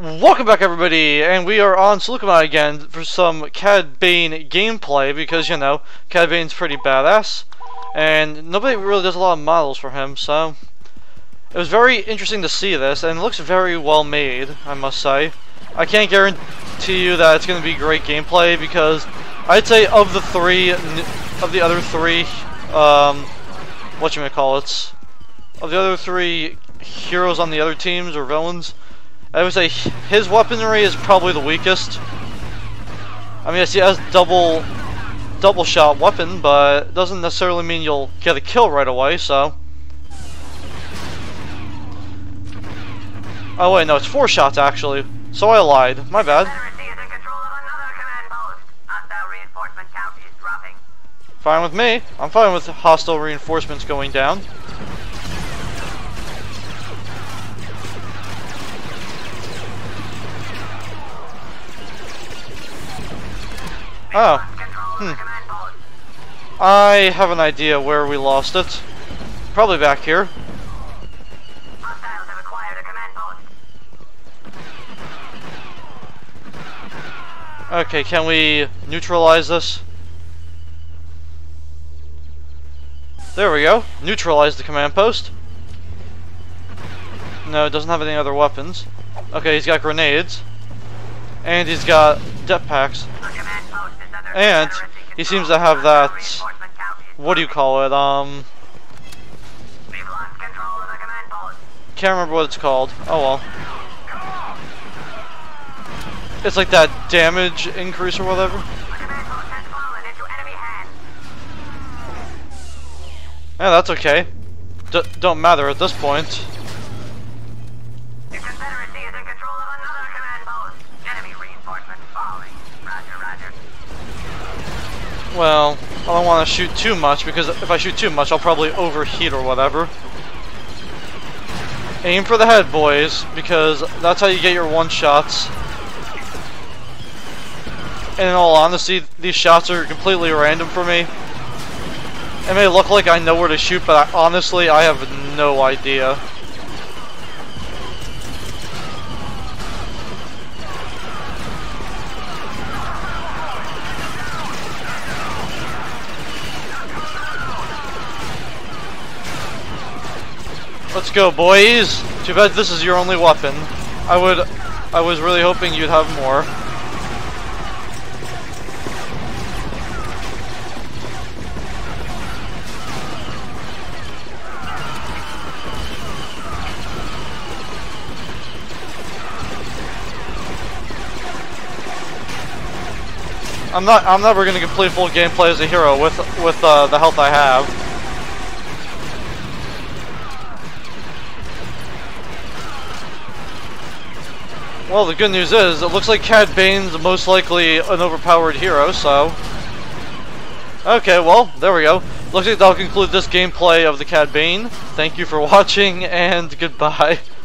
Welcome back everybody, and we are on Saleucami again for some Cad Bane gameplay, because, you know, Cad Bane's pretty badass, and nobody really does a lot of models for him, so... It was very interesting to see this, and it looks very well made, I must say. I can't guarantee you that it's going to be great gameplay, because I'd say of the three, of the other three, um, whatchamacallits, of the other three heroes on the other teams, or villains, I would say his weaponry is probably the weakest. I mean, he has double double shot weapon, but it doesn't necessarily mean you'll get a kill right away, so. Oh wait, no, it's four shots actually. So I lied. My bad. Fine with me. I'm fine with hostile reinforcements going down. Oh. Hmm. I have an idea where we lost it. Probably back here. Okay, can we neutralize this? There we go. Neutralize the command post. No, it doesn't have any other weapons. Okay, he's got grenades. And he's got jetpacks. And he seems to have that. What do you call it? Um. Can't remember what it's called. Oh well. It's like that damage increase or whatever. Yeah, that's okay. D don't matter at this point. Well, I don't want to shoot too much because if I shoot too much, I'll probably overheat or whatever. Aim for the head, boys, because that's how you get your one-shots. And in all honesty, these shots are completely random for me. It may look like I know where to shoot, but I, honestly, I have no idea. Let's go, boys! Too bad this is your only weapon. I would... I was really hoping you'd have more. I'm not. I'm never gonna complete full gameplay as a hero with with uh, the health I have. Well, the good news is, it looks like Cad Bane's most likely an overpowered hero, so... Okay, well, there we go. Looks like that'll conclude this gameplay of the Cad Bane. Thank you for watching, and goodbye.